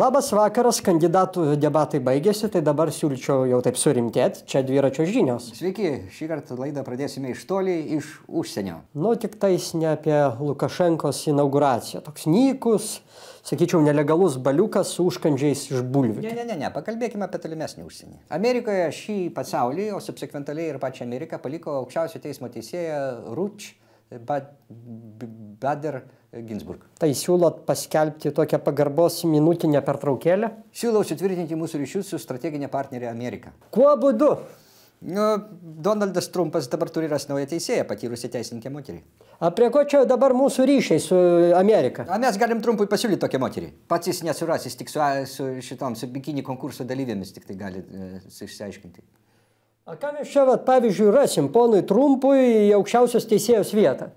Labas vakaras, kandidatų debatai baigėsi, tai dabar siūlyčiau jau taip surimtėti, čia dviračio žinios. Sveiki, šį kartą laidą pradėsime iš toli, iš užsienio. Nu, tik tais ne apie Lukašenkos inauguraciją. Toks nykus, sakyčiau, nelegalus baliukas su užkandžiais iš bulvių. Ne, ne, ne, ne, pakalbėkime apie tolimesnį užsienį. Amerikoje šį pasaulį, o subsekventaliai ir pačią Ameriką paliko aukščiausio teismo teisėja Ruč Bader Ginsburg. Tai siūlot paskelbti tokią pagarbos minutinę pertraukėlę? Siūlau sutvirtinti mūsų ryšius su strateginė partnerė Amerika. Kuo būdu? Nu, Donaldas Trumpas dabar turi rasti naują teisėją, patyrusią teisininkę moterį. A prie ko čia dabar mūsų ryšiai su Amerika? A mes galim Trumpui pasiūlyti tokią moterį. Pats jis nesurasis, tik su, su šitom, su bikini konkurso dalyvėmis tik tai gali e, išsiaiškinti. A ką mes čia, vat, pavyzdžiui, rasim ponui Trumpui į aukščiausios teisėjos vietą?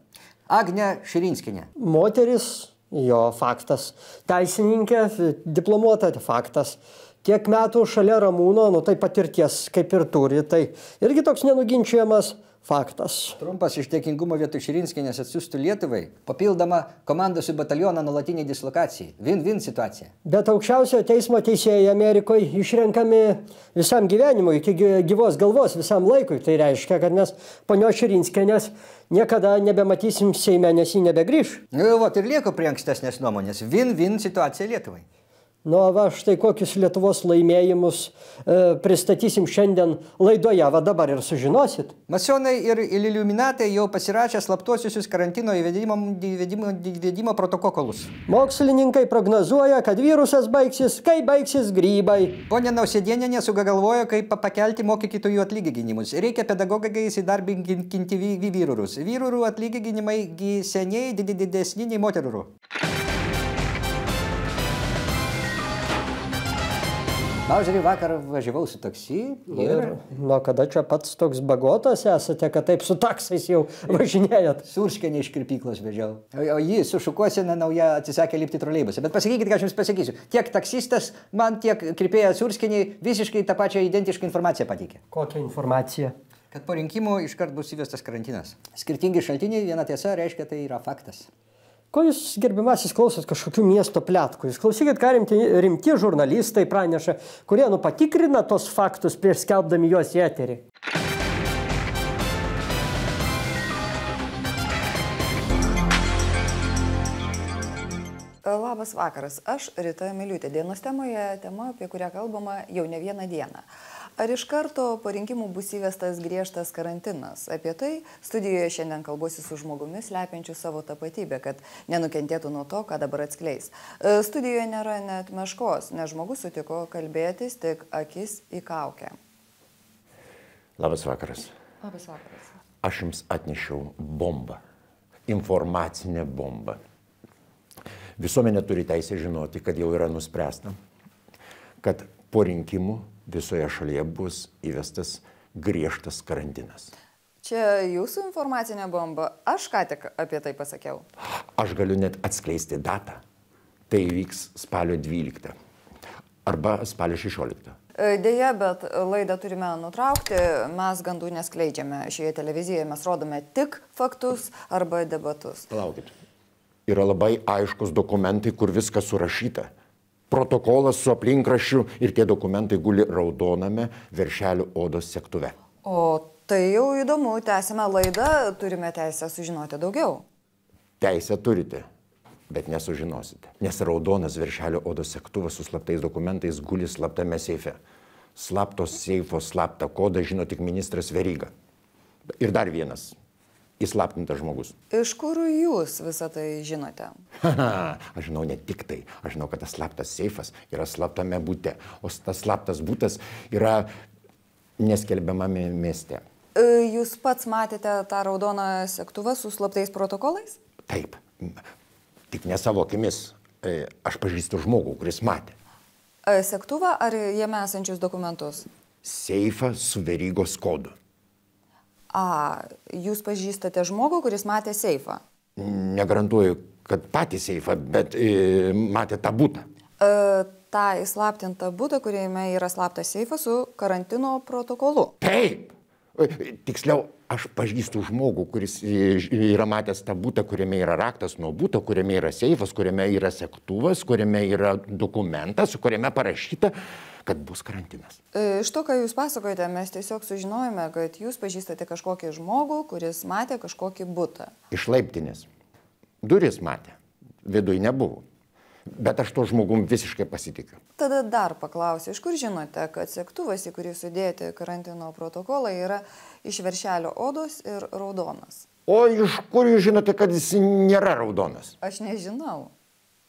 Agne Širinskinė. Moteris, jo faktas. Teisininkė, diplomuota, faktas. Tiek metų šalia Ramūno, nu tai patirties kaip ir turi, tai irgi toks nenuginčiamas faktas. Trumpas iš dėkingumo vietoj Širinskinės atsiųstų Lietuvai papildomą komandos į batalioną nuolatiniai dislokacijai. Vin-vin situacija. Bet aukščiausio teismo teisėjai Amerikoje išrenkami visam gyvenimui, iki gyvos galvos, visam laikui. Tai reiškia, kad mes ponio Širinskinės niekada nebematysim Seime, nes ji nebegrįž. Nu, vat ir lieku prie ankstesnės nuomonės. Vin-vin situacija Lietuvai. Nu, va štai kokius Lietuvos laimėjimus e, pristatysim šiandien laidoje, va dabar ir sužinosit. Masonai ir iliuminatai jau pasirašė slaptuosius karantino įvedimo, įvedimo, įvedimo protokolus. Mokslininkai prognozuoja, kad virusas baigsis, kai baigsis grybai. Pone Nausėdienė nesugalvojo, kaip pakelti mokytojų atlyginimus. Reikia pedagogai įsidarbinti vyrurus. Vyrurų atlyginimai seniai didesni nei moterų. Maužerį vakar važiavau su taksi ir... Ir nuo kada čia pats toks bagotas esate, kad taip su taksais jau važinėjat? Surškenį iš kirpyklos vežiau. O, o jį su šukuosena nauja atsisakė lipti troleibuse. Bet pasakykit, ką aš jums pasakysiu. Tiek taksistas man, tiek kirpėjas Surškenį visiškai tą pačią identišką informaciją pateikė. Kokią informaciją? Kad po rinkimų iškart bus įvestas karantinas. Skirtingi šaltiniai, viena tiesa reiškia, tai yra faktas. Ko jūs, gerbiamasis, klausot kažkokių miesto plėtkų? Jūs klausykit, ką rimti, rimti žurnalistai praneša, kurie nu patikrina tos faktus prieš skelbdami juos į eterį. Labas vakaras, aš Rita Miliutė. Dienos temoje tema, apie kurią kalbama jau ne vieną dieną. Ar iš karto po rinkimų bus įvestas griežtas karantinas? Apie tai studijoje šiandien kalbuosi su žmogumi, slepiančiu savo tapatybę, kad nenukentėtų nuo to, ką dabar atskleis. E, studijoje nėra net meškos, nes žmogus sutiko kalbėtis tik akis į kaukę. Labas vakaras. Labas vakaras. Aš jums atnešiau bombą. Informacinę bombą. Visuomenė turi teisę žinoti, kad jau yra nuspręsta, kad po rinkimų visoje šalyje bus įvestas griežtas karantinas. Čia jūsų informacinė bomba. Aš ką tik apie tai pasakiau. Aš galiu net atskleisti datą. Tai vyks spalio 12 arba spalio 16. E, Deja, bet laidą turime nutraukti. Mes gandų neskleidžiame šioje televizijoje, mes rodome tik faktus arba debatus. Palaukit. Yra labai aiškus dokumentai, kur viskas surašyta. Protokolas su aplinkrašiu ir tie dokumentai guli raudoname veršelių odos sektuve. O tai jau įdomu, tęsime laidą, turime teisę sužinoti daugiau. Teisę turite, bet nesužinosite. Nes raudonas veršelio odos sektuvas su slaptais dokumentais guli slaptame seife. Slaptos seifo slaptą kodą žino tik ministras Veryga. Ir dar vienas įslaptintas žmogus. Iš kur jūs visą tai žinote? aš žinau ne tik tai, aš žinau, kad tas slaptas seifas yra slaptame būte, o tas slaptas būtas yra neskelbiamame mieste. E, Jūs pats matėte tą raudoną sektuvą su slaptais protokolais? Taip, tik ne savo akimis. E, Aš pažįstu žmogų, kuris matė. E, Sektuvą ar jame esančius dokumentus? Seifą su verygos kodu. A, jūs pažįstate žmogų, kuris matė seifą. Negarantuoju, kad patį seifą, bet e, matė tą būtą. E, tą įslaptintą būdą, kuriame yra slaptas seifas su karantino protokolu. Taip, Tiksliau, aš pažįstu žmogų, kuris yra matęs tą būtą, kuriame yra raktas nuo būto, kuriame yra seifas, kuriame yra sektuvas, kuriame yra dokumentas, kuriame parašyta, kad bus karantinas. E, iš to, ką jūs pasakojate, mes tiesiog sužinojome, kad jūs pažįstate kažkokį žmogų, kuris matė kažkokį būtą. Iš laiptinės. Duris matė, viduje nebuvo. Bet aš to žmogum visiškai pasitikiu. Tada dar paklausiu, iš kur žinote, kad sektuvas, į kurį sudėti karantino protokolą, yra iš veršelio odos ir raudonas? O iš kur jūs žinote, kad jis nėra raudonas? Aš nežinau.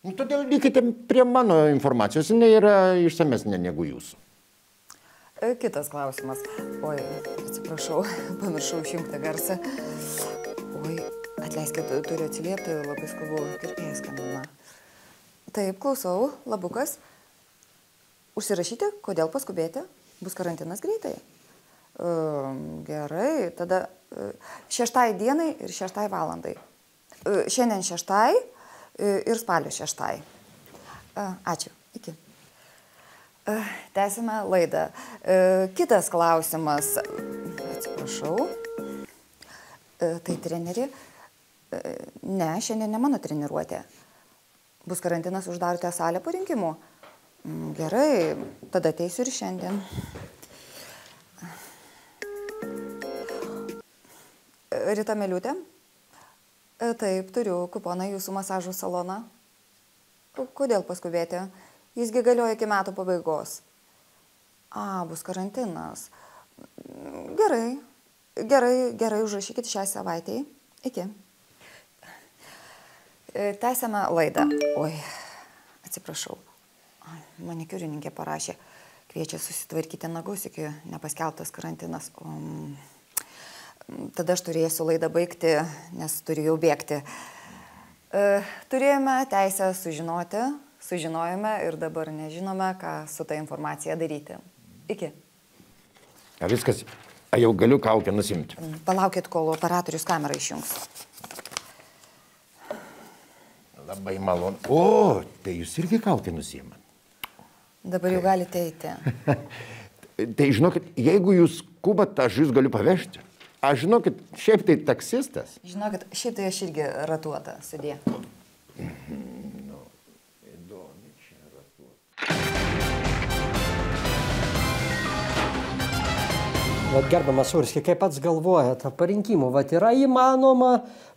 Nu, todėl likite prie mano informacijos, jinai yra išsamesnė negu jūsų. E, kitas klausimas. Oi, atsiprašau, pamiršau išjungti garsą. Oi, atleiskit, turiu atsiliepti, labai skubu, kirpėjas skambina. Taip, klausau, labukas. Užsirašyti, kodėl paskubėti? Bus karantinas greitai. Uh, gerai, tada uh, šeštai dienai ir šeštai valandai. Šiandien šeštai ir spalio šeštai. Uh, ačiū. Iki. Uh, tęsime laidą. Kitas klausimas. Atsiprašau. Tai treneri. Ne, šiandien ne mano treniruotė. Bus karantinas, uždarote salę po rinkimų. Mm, gerai, tada ateisiu ir šiandien. Rita Meliutė. E, taip, turiu kuponą jūsų masažų saloną. Kodėl paskubėti? Jisgi galioja iki metų pabaigos. A, bus karantinas. Gerai, gerai, gerai, užrašykit šią savaitę. Iki. E, tęsiame laidą. Oi, atsiprašau. Manikiurininkė parašė, kviečia susitvarkyti nagus iki nepaskeltas karantinas. O, tada aš turėsiu laidą baigti, nes turiu jau bėgti. E, turėjome teisę sužinoti, sužinojome ir dabar nežinome, ką su ta informacija daryti. Iki. A viskas, a jau galiu kaukę nusimti. Palaukit, kol operatorius kamerą išjungs. Labai malonu. O, tai jūs irgi kaukę nusimat. Dabar jau galite eiti. tai žinokit, jeigu jūs kubat, aš jūs galiu pavežti. Aš žinokit, šiaip tai taksistas. Žinokit, šiaip tai aš irgi ratuota. Mhm, nu, įdomi čia ratuota. Vat gerbamas Urski, kaip pats galvojate, parinkimų, vat yra įmanoma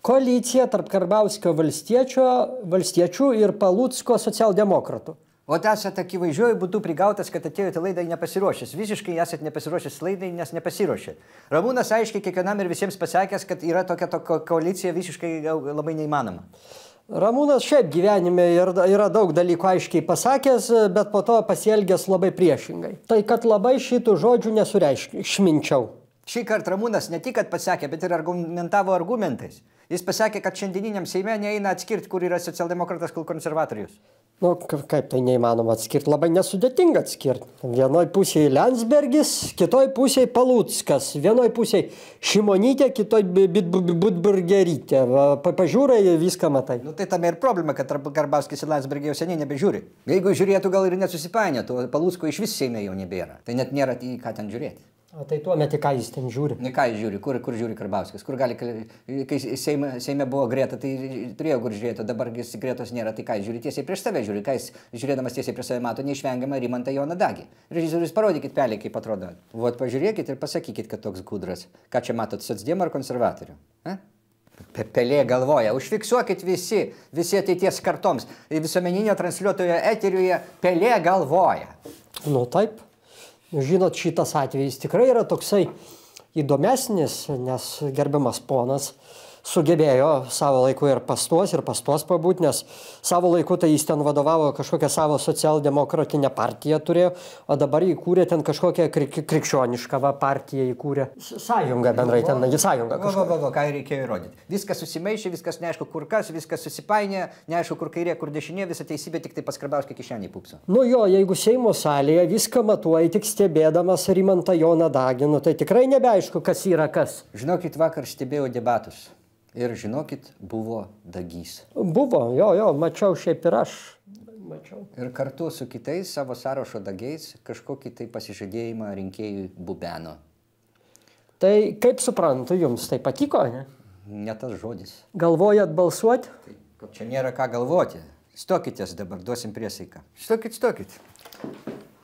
koalicija tarp Karbauskio valstiečių ir Palutsko socialdemokratų. O esate akivaizdžiuoju būdu prigautas, kad atėjote laidai nepasiruošęs. Visiškai esate nepasiruošęs laidai, nes nepasiruošėte. Ramūnas aiškiai kiekvienam ir visiems pasakęs, kad yra tokia to koalicija visiškai labai neįmanoma. Ramūnas šiaip gyvenime yra daug dalykų aiškiai pasakęs, bet po to pasielgęs labai priešingai. Tai kad labai šitų žodžių nesureišminčiau. Šį kartą Ramūnas ne tik pasakė, bet ir argumentavo argumentais. Jis pasakė, kad šiandieniniam Seime neina atskirti, kur yra socialdemokratas, kur konservatorius. Nu, kaip tai neįmanoma atskirti, labai nesudėtinga atskirti. Vienoj pusėje Landsbergis, kitoj pusėje Palutskas, vienoj pusėje Šimonytė, kitoj Budburgerytė. Pažiūrai, viską matai. Nu, tai tam ir problema, kad Garbauskis ir Landsbergį jau seniai nebežiūri. Jeigu žiūrėtų, gal ir nesusipainėtų, Palutsko iš vis Seime jau nebėra. Tai net nėra į ką ten žiūrėti. O tai tuo metu ką jis ten žiūri? Ne ką jis žiūri, kur, kur žiūri Karbauskis, kur gali, kai Seime, Seime buvo Greta, tai turėjo kur žiūrėti, dabar jis Gretos nėra, tai ką jis žiūri tiesiai prieš save žiūri, ką jis žiūrėdamas tiesiai prieš save mato neišvengiamą Rimantą Joną Dagį. Režisierius parodykit pelį, kaip atrodo. Vot pažiūrėkit ir pasakykit, kad toks gudras. Ką čia matot, socdiem ar konservatorių? A? Pelė galvoja, užfiksuokit visi, visi ateities kartoms. Visuomeninio transliuotojo eteriuje pelė galvoja. Nu taip. Žinot, šitas atvejis tikrai yra toksai įdomesnis, nes gerbiamas ponas sugebėjo savo laiku ir pastos, ir pastos pabūti, nes savo laiku tai jis ten vadovavo kažkokią savo socialdemokratinę partiją turėjo, o dabar įkūrė ten kažkokią krik krikščionišką va, partiją, įkūrė sąjungą bendrai ten, jis sąjungą. Va, va, va, va, ką reikėjo įrodyti. Viskas susimaišė, viskas neaišku kur kas, viskas susipainė, neaišku kur kairė, kur dešinė, visa teisybė tik tai paskrabauskė kišenį pupso. Nu jo, jeigu Seimo salėje viską matuoji tik stebėdamas Rimantą Joną Daginų, tai tikrai nebeaišku, kas yra kas. Žinokit, vakar stebėjau debatus. Ir žinokit, buvo dagys. Buvo, jo, jo, mačiau šiaip ir aš. Mačiau. Ir kartu su kitais savo sąrašo dagiais kažkokį tai pasižadėjimą rinkėjui bubeno. Tai kaip suprantu, jums tai patiko, ne? Ne tas žodis. Galvojat balsuoti? Tai, čia nėra ką galvoti. Stokitės dabar, duosim priesaiką. Stokit, stokit.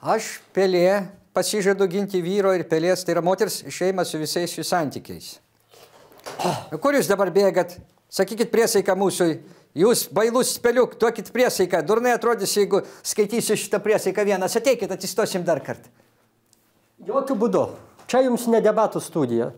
Aš pelė pasižadu ginti vyro ir pelės, tai yra moters šeima su visais jų santykiais. Kur jūs dabar bėgat? Sakykit priesaiką mūsų. Jūs bailus spėliuk, duokit priesaiką. Durnai atrodys, jeigu skaitysiu šitą priesaiką vienas. Ateikit, atsistosim dar kartą. Jokių būdų. Čia jums ne debatų studija.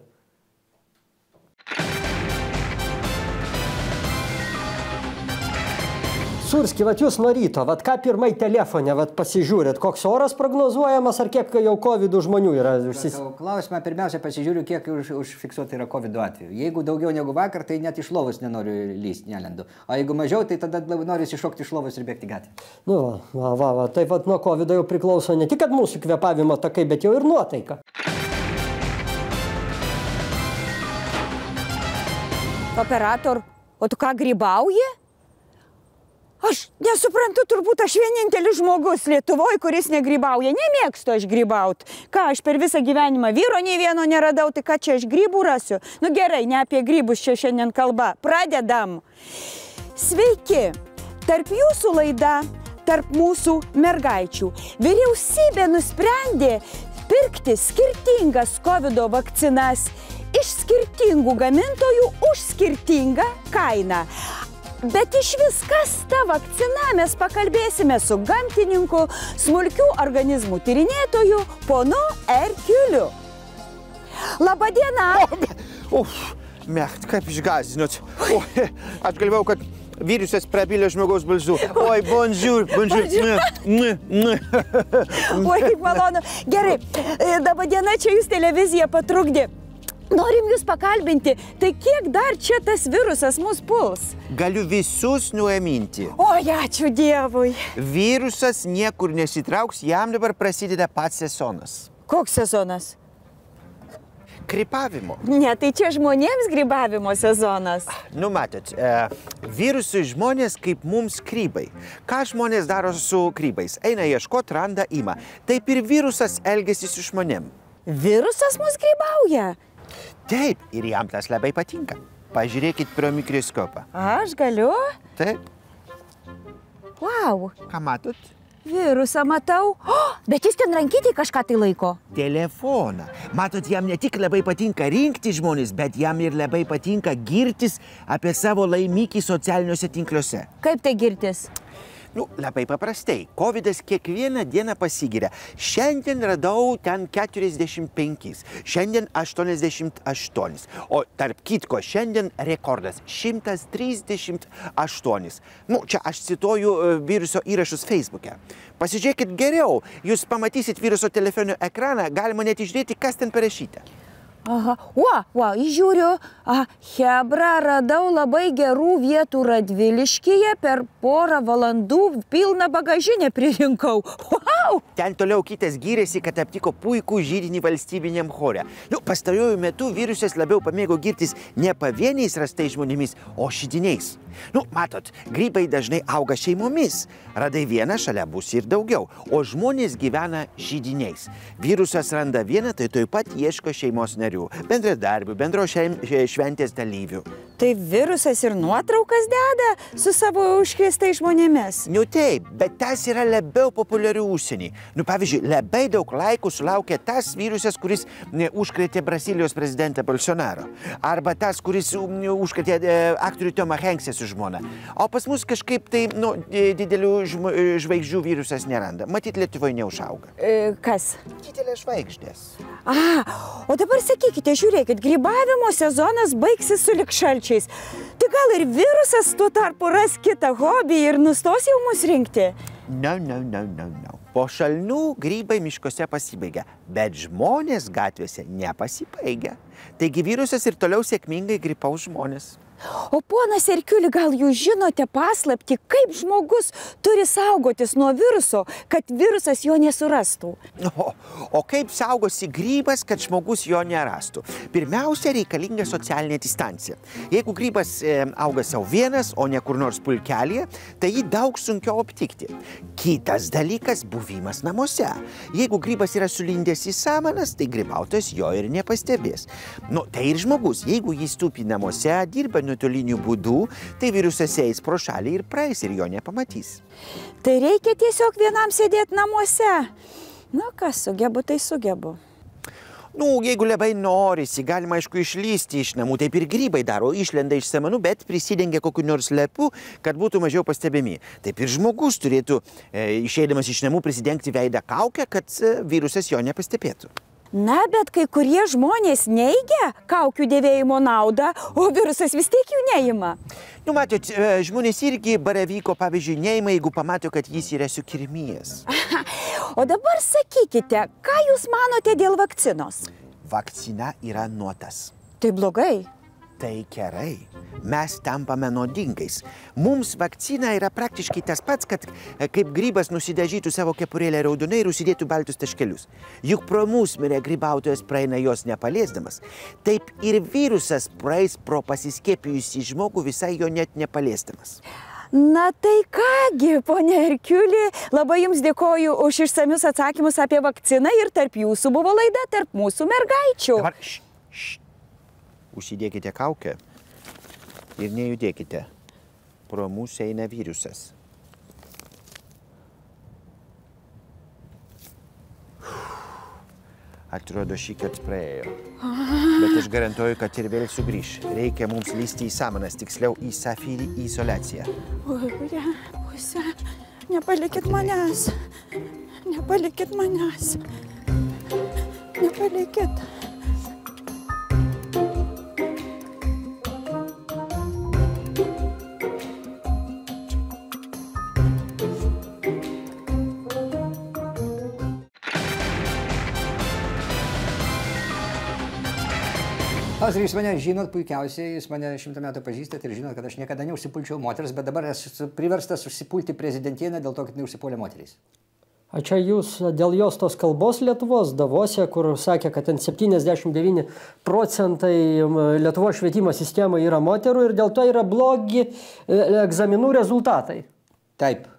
Surski, vat jūs nuo ryto, vat ką pirmai telefone, vat pasižiūrėt, koks oras prognozuojamas ar kiek jau COVID žmonių yra užsis... Klausimą pirmiausia pasižiūriu, kiek už, užfiksuota yra COVID atveju. Jeigu daugiau negu vakar, tai net iš lovos nenoriu lysti, nelendu. O jeigu mažiau, tai tada noriu iššokti iš lovos ir bėgti gatvę. Nu, va, va, va, taip pat nuo COVID jau priklauso ne tik mūsų kvepavimo takai, bet jau ir nuotaika. Operator, o tu ką grybauji? Aš nesuprantu, turbūt aš vienintelis žmogus Lietuvoje, kuris negrybauja. Nemėgstu aš grybaut. Ką, aš per visą gyvenimą vyro nei vieno neradau, tai ką čia aš grybų rasiu? Nu gerai, ne apie grybus čia šiandien kalba. Pradedam. Sveiki. Tarp jūsų laida, tarp mūsų mergaičių. Vyriausybė nusprendė pirkti skirtingas COVID vakcinas iš skirtingų gamintojų už skirtingą kainą. Bet iš vis kas ta vakcina mes pakalbėsime su gamtininku, smulkių organizmų tyrinėtoju, ponu Erkiuliu. Labadiena! Uf, mecht, kaip išgazinot. O, aš galvojau, kad virusas prabilė žmogaus balsu. Oi, bonjour, bonjour. Ne, ne, Oi, kaip malonu. Gerai, e, dabar diena čia jūs televizija patrukdė. Norim jūs pakalbinti, tai kiek dar čia tas virusas mus puls? Galiu visus nuėminti. Oi, ačiū Dievui. Virusas niekur nesitrauks, jam dabar prasideda pats sezonas. Koks sezonas? Gripavimo. Ne, tai čia žmonėms grybavimo sezonas. Nu, matot, e, virusų žmonės kaip mums krybai. Ką žmonės daro su krybais? Eina ieškoti, randa, ima. Taip ir virusas elgesi su žmonėm. Virusas mus grybauja. Taip, ir jam tas labai patinka. Pažiūrėkit pro mikroskopą. Aš galiu? Taip, Wow, ką matot? virusą matau. O, bet jis ten rankytį kažką tai laiko. Telefoną. Matot, jam ne tik labai patinka rinkti žmonės, bet jam ir labai patinka girtis apie savo laimikį socialiniuose tinkliuose. Kaip tai girtis? Nu, labai paprastai. Covidas kiekvieną dieną pasigiria. Šiandien radau ten 45, šiandien 88. O tarp kitko, šiandien rekordas 138. Nu, čia aš cituoju e, viruso įrašus Facebook'e. Pasižiūrėkit geriau, jūs pamatysit viruso telefono ekraną, galima net išdėti, kas ten parašyta. Aha, o, o, įžiūriu. A, Hebra, radau labai gerų vietų Radviliškyje, per porą valandų pilną bagažinę pririnkau. Wow! Ten toliau kitas gyrėsi, kad aptiko puikų žydinį valstybiniam chore. Nu, pastarojų metų virusas labiau pamėgo girtis ne pavieniais rastais žmonėmis, o žydiniais. Nu, matot, grybai dažnai auga šeimomis. Radai vieną, šalia bus ir daugiau. O žmonės gyvena žydiniais. Virusas randa vieną, tai taip pat ieško šeimos narių, bendradarbių, bendro šventės dalyvių. Tai virusas ir nuotraukas deda su savo užkrėstais žmonėmis. Nu taip, bet tas yra labiau populiarių užsienį. Nu pavyzdžiui, labai daug laikų sulaukė tas virusas, kuris ne, užkrėtė Brazilijos prezidentą Bolsonaro. Arba tas, kuris um, užkrėtė e, aktorių Tomą Henksę su žmona. O pas mus kažkaip tai nu, di- didelių žmo, e, žvaigždžių virusas neranda. Matyt, Lietuvoje neužauga. E, kas? Didelės žvaigždės. A, o dabar sakykite, žiūrėkit, grybavimo sezonas baigsis su likšalčiais. Tai gal ir virusas tuo tarpu ras kitą hobį ir nustos jau mus rinkti? No, no, no, no, no. Po šalnų grybai miškuose pasibaigia, bet žmonės gatvėse nepasibaigia. Taigi virusas ir toliau sėkmingai gripaus žmonės. O ponas Erkiuli, gal jūs žinote paslapti, kaip žmogus turi saugotis nuo viruso, kad virusas jo nesurastų? O, o kaip saugosi grybas, kad žmogus jo nerastų? Pirmiausia, reikalinga socialinė distancija. Jeigu grybas e, auga savo vienas, o ne kur nors pulkelėje, tai jį daug sunkiau aptikti. Kitas dalykas - buvimas namuose. Jeigu grybas yra sulindęs į samanas, tai grybautojas jo ir nepastebės. Nu, tai ir žmogus, jeigu jis tupi namuose, dirba nuotoliniu būdu, tai virusas eis pro šalį ir praeis ir jo nepamatys. Tai reikia tiesiog vienam sėdėti namuose. Na, kas sugebu, tai sugebu. Nu, jeigu labai norisi, galima aišku išlysti iš namų, taip ir grybai daro, išlenda iš semenų, bet prisidengia kokiu nors lepu, kad būtų mažiau pastebimi. Taip ir žmogus turėtų, e, išeidamas iš namų, prisidengti veidą kaukę, kad e, virusas jo nepastebėtų. Na, bet kai kurie žmonės neigia kaukių dėvėjimo naudą, o virusas vis tiek jų neima. Nu, matot, e, žmonės irgi baravyko, pavyzdžiui, neima, jeigu pamato, kad jis yra sukirmijęs. O dabar sakykite, ką jūs manote dėl vakcinos? Vakcina yra nuotas. Tai blogai. Tai gerai. Mes tampame nuodingais. Mums vakcina yra praktiškai tas pats, kad e, kaip grybas nusidažytų savo kepurėlę raudonai ir užsidėtų baltus taškelius. Juk pro mus mirė grybautojas praeina jos nepaliesdamas. Taip ir virusas praeis pro pasiskiepijusį žmogų visai jo net nepaliesdamas. Na tai kągi, ponė Erkiulį, labai Jums dėkoju už išsamius atsakymus apie vakciną ir tarp Jūsų buvo laida tarp mūsų mergaičių. Dabar, š, š. Užsidėkite kaukę ir nejudėkite. Pro mūsų eina virusas. Atrodo, šį kartą praėjo. Bet aš garantuoju, kad ir vėl sugrįž. Reikia mums lysti į samanas, tiksliau į safyrį izolaciją. Oi, pusė, nepalikit manęs. Nepalikit manęs. Nepalikit. Pats, jūs mane žinot puikiausiai, jūs mane šimtą metų pažįstate ir žinot, kad aš niekada neužsipulčiau moters, bet dabar esu priverstas užsipulti prezidentienę dėl to, kad neužsipuolė moterys. A čia jūs dėl jos tos kalbos Lietuvos davose, kur sakė, kad ten 79 procentai Lietuvos švietimo sistemoje yra moterų ir dėl to yra blogi e, egzaminų rezultatai. Taip.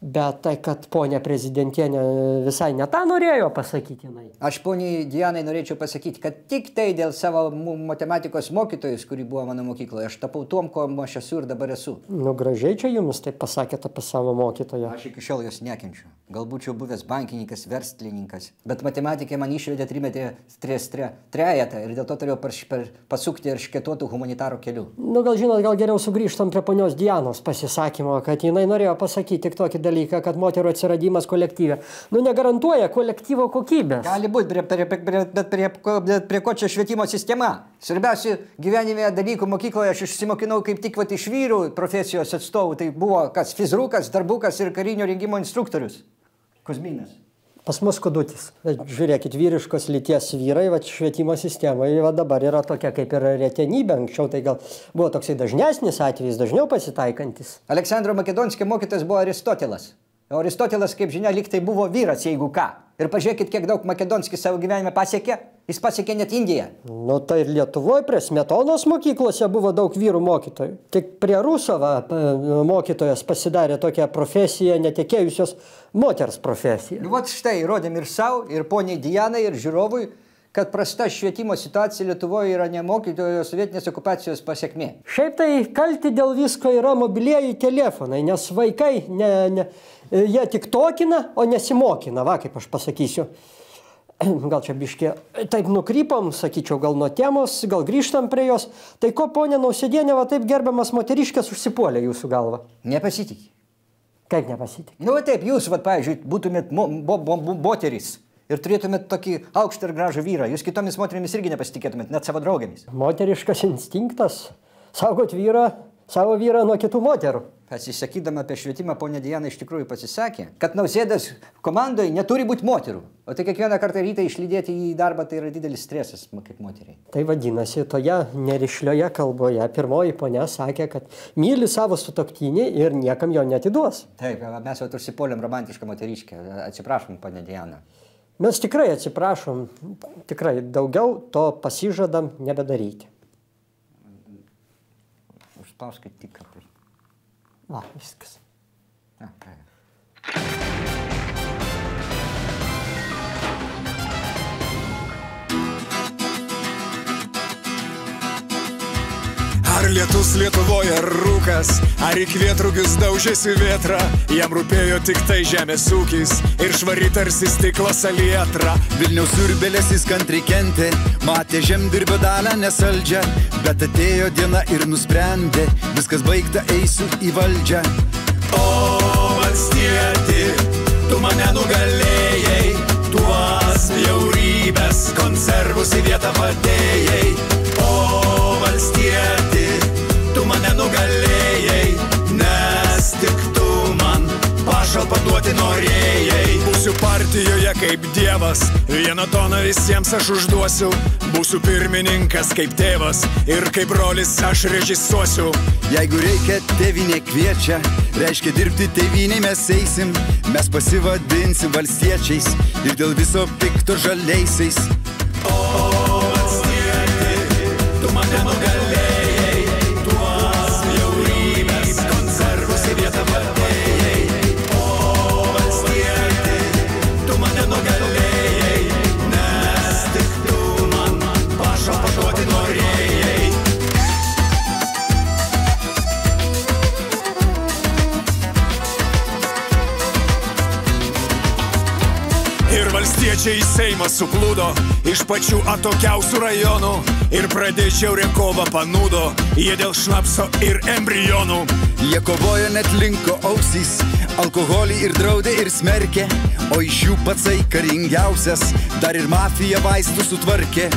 Bet tai, kad ponia prezidentienė visai ne tą norėjo pasakyti jinai. Aš poniai Dianai norėčiau pasakyti, kad tik tai dėl savo matematikos mokytojus, kuri buvo mano mokykloje, aš tapau tom, kuo aš esu ir dabar esu. Nu, gražiai čia jums taip pasakėte apie savo mokytoją. Aš iki šiol jos nekenčiu. Galbūt čia buvęs bankininkas, verslininkas, bet matematikė man išvedė trimetį tre, tre, trejetą ir dėl to turėjau par, par, pasukti ir šketuotų humanitaro keliu. Nu, gal žinot, gal geriau sugrįžtam prie ponios Dianos pasisakymo, kad jinai norėjo pasakyti tik tokį dalyką, kad moterų atsiradimas kolektyve, nu, negarantuoja kolektyvo kokybės. Gali būti, prie, prie, prie, bet prie, bet prie ko čia švietimo sistema? Svarbiausia gyvenime dalykų mokykloje aš išsimokinau kaip tik vat, iš vyrų profesijos atstovų. Tai buvo kas fizrukas, darbukas ir karinio rengimo instruktorius. Kuzminas. Pas mus kudutis. Žiūrėkit, vyriškos lyties vyrai, va švietimo sistemoje va dabar yra tokia kaip ir retenybė. Anksčiau tai gal buvo toksai dažnesnis atvejis, dažniau pasitaikantis. Aleksandro Makedonskio mokytas buvo Aristotelas. Aristotelas, kaip žinia, lyg tai buvo vyras, jeigu ką. Ir pažiūrėkit, kiek daug Makedonskis savo gyvenime pasiekė. Jis pasiekė net Indiją. Nu tai ir Lietuvoje prie Smetonos mokyklose buvo daug vyrų mokytojų. Tik prie Rusova e, mokytojas pasidarė tokią profesiją, netekėjusios moters profesiją. Nu, vat štai, įrodėm ir savo, ir poniai Dianai, ir žiūrovui, kad prasta švietimo situacija Lietuvoje yra ne mokytojo sovietinės okupacijos pasiekmė. Šiaip tai kalti dėl visko yra mobilieji telefonai, nes vaikai, ne, ne, jie tik tokina, o nesimokina, va kaip aš pasakysiu. Gal čia biškė, taip nukrypom, sakyčiau, gal nuo temos, gal grįžtam prie jos. Tai ko ponė Nausėdienė, va taip gerbiamas moteriškės užsipuolė jūsų galvą? Nepasitikė. Kaip nepasitikė? Nu, taip, jūs, va, pavyzdžiui, būtumėt mo, bo, bo, bo, moteris ir turėtumėt tokį aukštą ir gražų vyrą. Jūs kitomis moterimis irgi nepasitikėtumėt, net savo draugėmis. Moteriškas instinktas. Saugot vyrą savo vyrą nuo kitų moterų. Pasisakydama apie švietimą, ponė Diana iš tikrųjų pasisakė, kad nausėdas komandoje neturi būti moterų. O tai kiekvieną kartą rytą išlydėti į darbą tai yra didelis stresas kaip moteriai. Tai vadinasi, toje nerišlioje kalboje pirmoji ponia sakė, kad myli savo sutoktinį ir niekam jo netiduos. Taip, mes jau užsipoliam romantišką moteriškę. Atsiprašom, ponė Diana. Mes tikrai atsiprašom, tikrai daugiau to pasižadam nebedaryti. Užspauskit tik. tai. Va, viskas. Na, praėjo. Ar lietus Lietuvoje rūkas, ar į kvietrugius daužėsi vėtra, jam rūpėjo tik tai žemės ūkis ir švari tarsi stiklo salietra. Vilniaus urbelės jis kantri kentė, matė žemdirbio dalę nesaldžią, bet atėjo diena ir nusprendė, viskas baigta eisiu į valdžią. O valstieti, tu mane nugalėjai, tuos bjaurybės konservus į vietą padėjai. Pašalpą duoti norėjai. Būsiu partijoje kaip dievas, vieną toną visiems aš užduosiu. Būsiu pirmininkas kaip tėvas ir kaip brolis aš režisuosiu. Jeigu reikia, tėvinė kviečia, reiškia dirbti tėviniai mes eisim, mes pasivadinsim valstiečiais ir dėl viso pikto žaliaisiais. Ir valstiečiai į Seimą suplūdo iš pačių atokiausių rajonų ir pradėčiau rekovą panūdo, jie dėl šnapso ir embrionų. Jie kovojo net linko ausys, alkoholį ir draudė ir smerkė, o iš jų patsai karingiausias, dar ir mafija vaistų sutvarkė.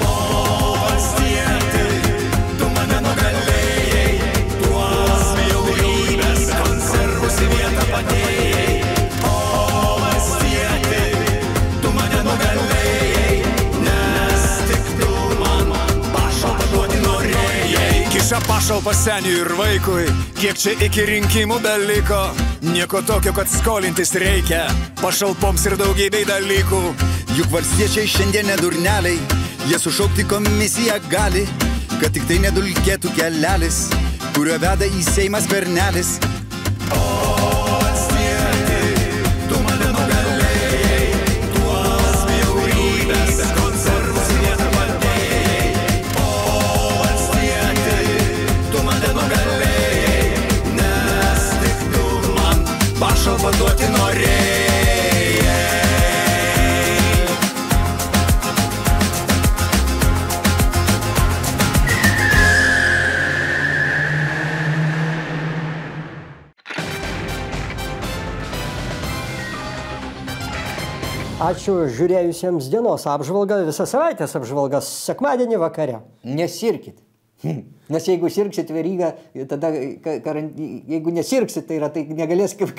Valstieti, tu Kiša pašalpą seniui ir vaikui, kiek čia iki rinkimų beliko. Nieko tokio, kad skolintis reikia, pašalpoms ir daugybei dalykų. Juk valstiečiai šiandien nedurneliai, jie sušaukti komisiją gali, kad tik tai nedulkėtų kelelis, kurio veda į Seimas bernelis. Duoti norėjai. Ačiū žiūrėjusiems dienos apžvalgą, visą savaitės apžvalgas sekmadienį vakare. Nesirkit. Hm. Nes jeigu sirgsit verygą, tada, ka- karan... jeigu nesirgsit, tai, yra, tai negalės kaip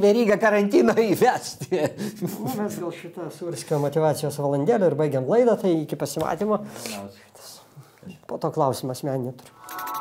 verygą karantino įvesti. Nu, mes gal šitą surskio motivacijos valandėlę ir baigiam laidą, tai iki pasimatymo. Po to klausimas meninį turiu.